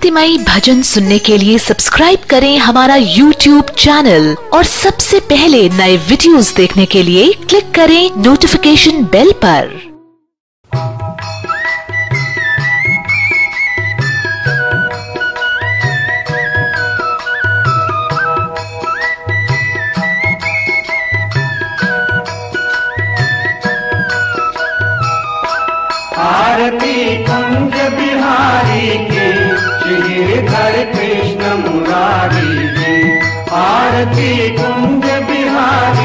भक्तिमयी भजन सुनने के लिए सब्सक्राइब करें हमारा यूट्यूब चैनल और सबसे पहले नए वीडियोस देखने के लिए क्लिक करें नोटिफिकेशन बेल पर। श्रीधर कृष्ण मुरारी आरती कुंज बिहारी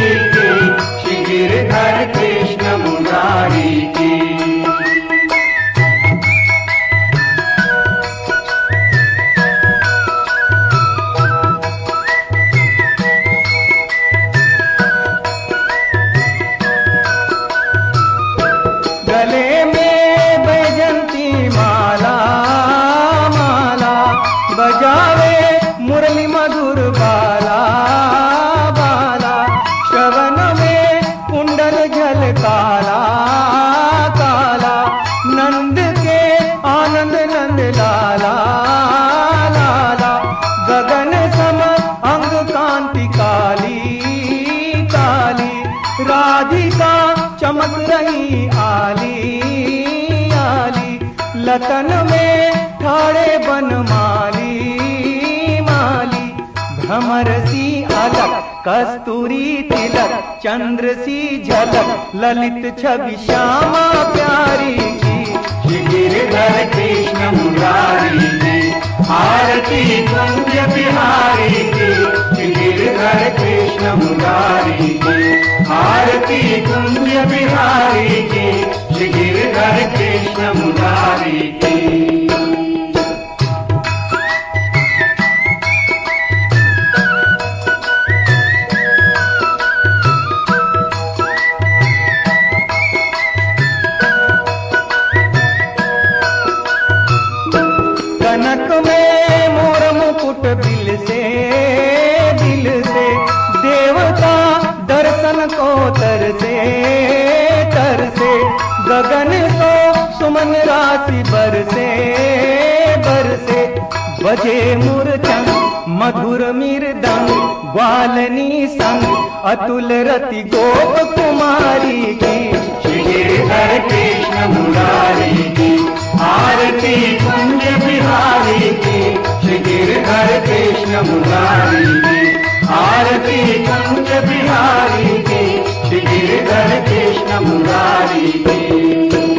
बन माली माली। भ्रमर सी अलग, कस्तूरी तिलक चंद्र सी झलक, ललित छवि श्यामा प्यारी की। श्री गिरधर कृष्ण मुरारी की, आरती कुंज बिहारी की। श्री गिरधर कृष्ण मुरारी की, आरती कुंज बिहारी की। श्री गिरधर कृष्ण मुरारी की। मधुर मृदंग ग्वालनी संग, अतुल रति गोप कुमारी की। श्री गिरधर कृष्ण मुरारी की, आरती कुंज बिहारी की। श्री गिरधर कृष्ण मुरारी की, आरती कुंज बिहारी की। श्री गिरधर कृष्ण मुरारी की।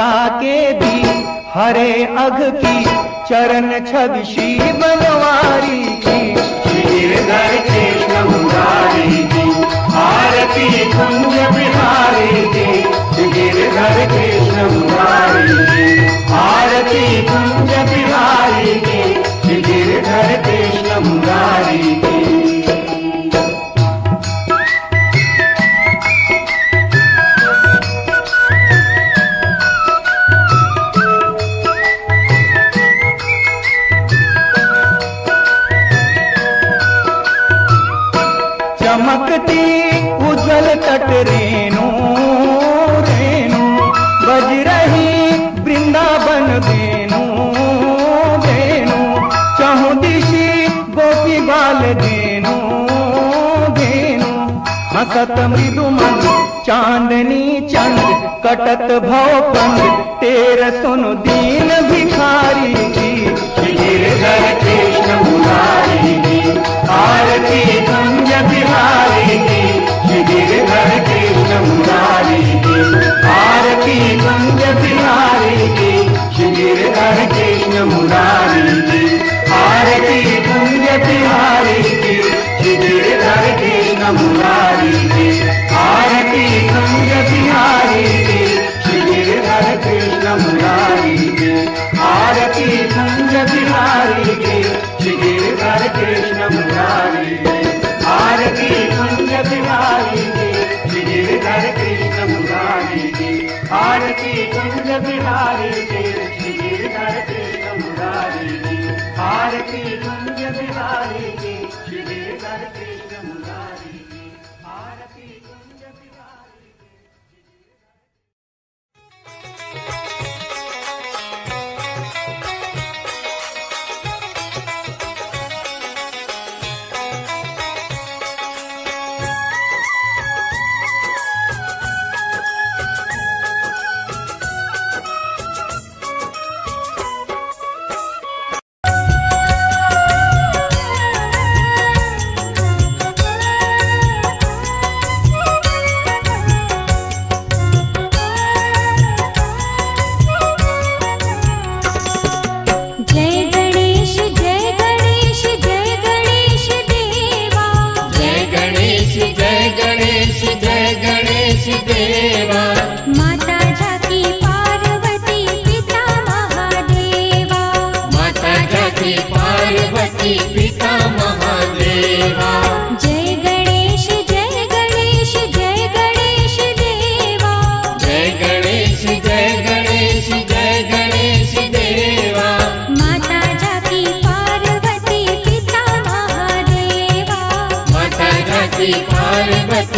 जटा के भी हरे अघ की चरण छवि श्री बनवारी। की चमकती उज्जवल तट रेणु रेणु। बज रही वृंदावन वेणु वेणु चहु दिशी गोपी बाल धेनु धेनु। हसत मृदुमन चांदनी चंद, कटत भव पंद तेर सुनु दीन भिखारी की कृष्ण मुरारी। बिहारी।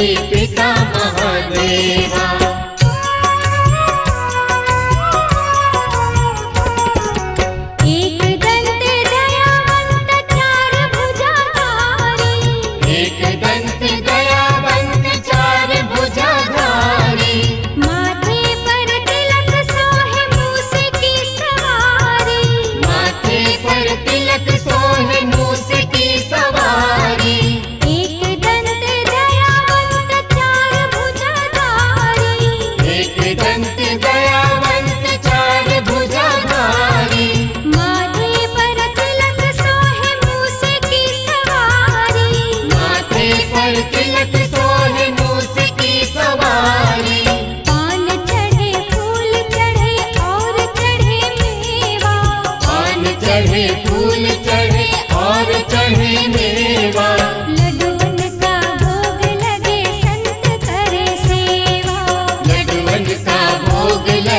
पिता महादेवा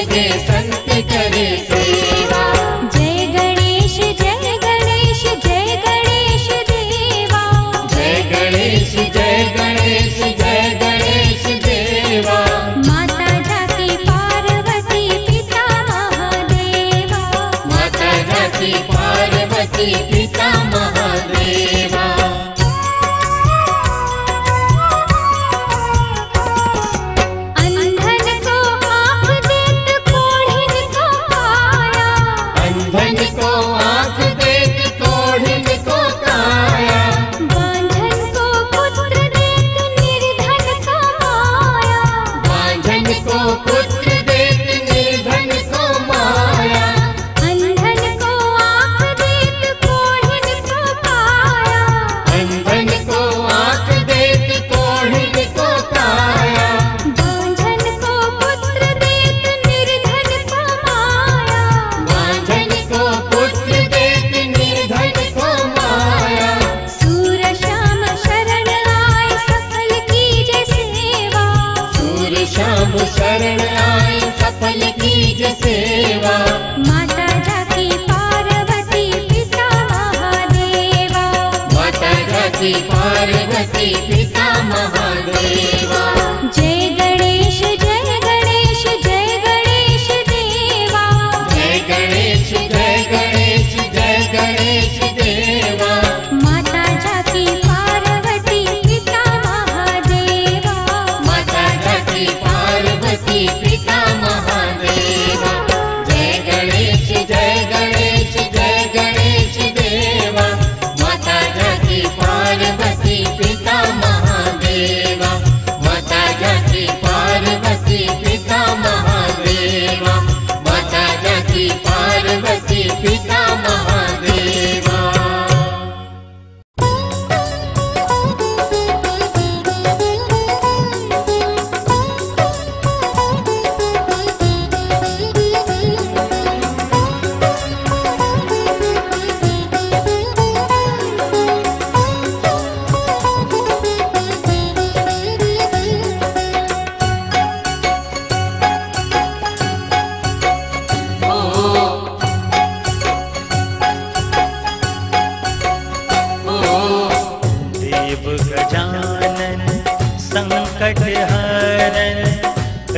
लगे संत करे जय गणेश जय गणेश जय गणेश देवा। जय गणेश जय गणेश जय गणेश देवा। माता जाति पार्वती पिता महादेवा। माता जाति पार्वती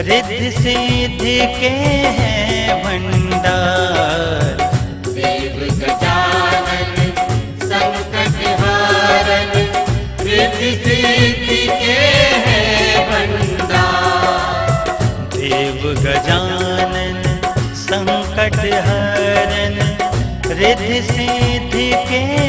रिद्ध सिद्ध के हैं भंडार। देव गजानन संकट हारन रिद्ध सिद्ध के हैं भंडार। देव गजानन संकट हरन रिद्ध सिद्ध के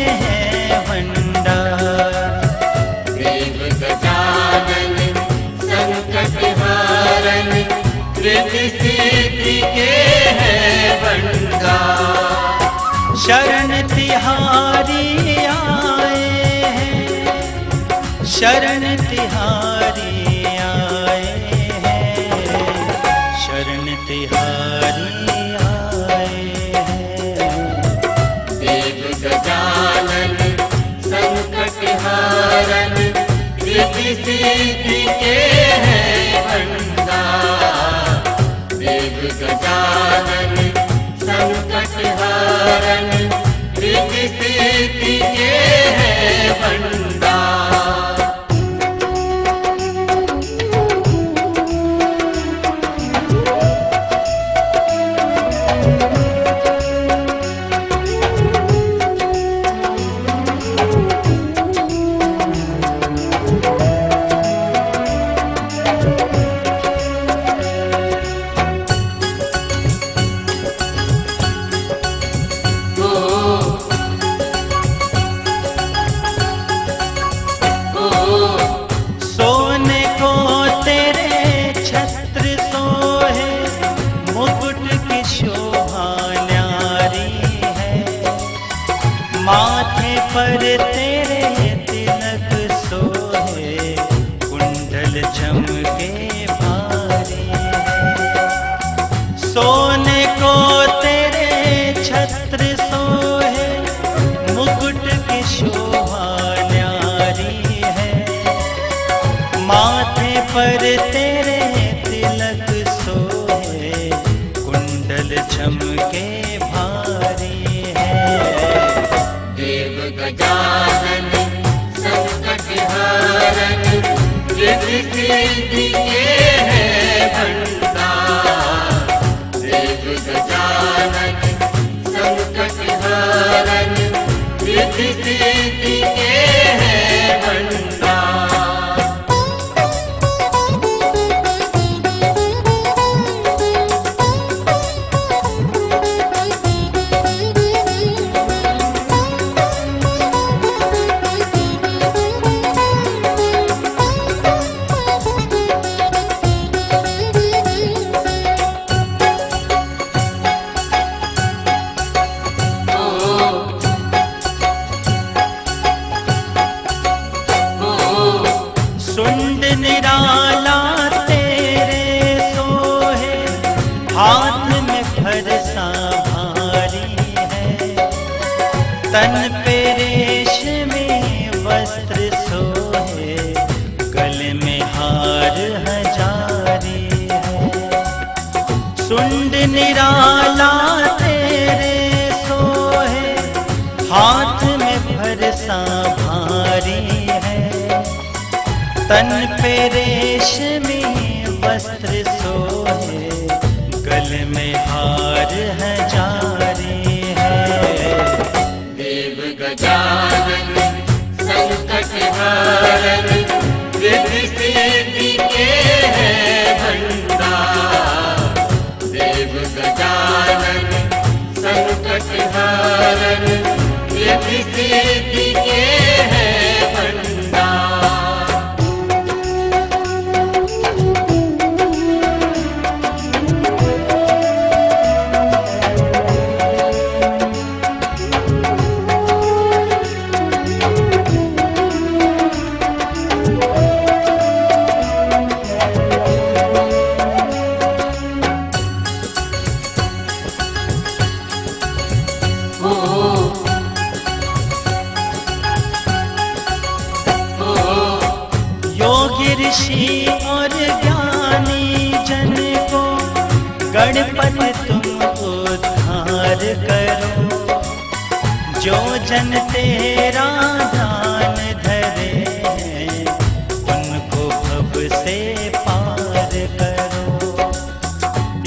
शरण तिहारी आए हैं। शरण तिहारी कीर्ति के है बंद तन पे में वस्त्र सोहे, गल में हार है जारी है। देव गजानन, संकट हारन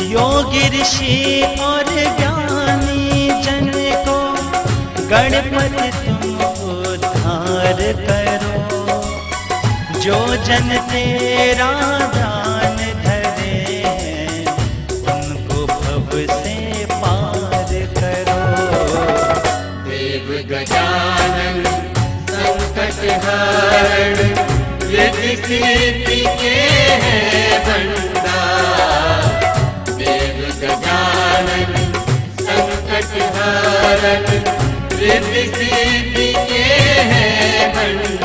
योगी ऋषि और ज्ञानी जन को गणपति तुम उद्धार करो। जो जन तेरा दान धरे हैं, उनको भव से पार करो। देव गजानन, संकट हरण सिद्धि के है देव गजानन संकट रिद्धि सिद्धि के है भंडार